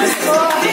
Deus.